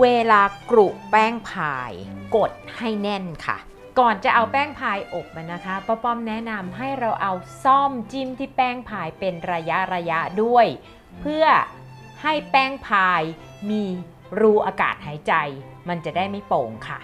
เวลากรุแป้งพายกดให้แน่นค่ะ ก่อนจะเอาแป้งพายอบมันนะคะป้าป้อมแนะนำให้เราเอาซ่อมจิ้มที่แป้งพายเป็นระยะระยะด้วย เพื่อให้แป้งพายมีรูอากาศหายใจ มันจะได้ไม่โป่งค่ะ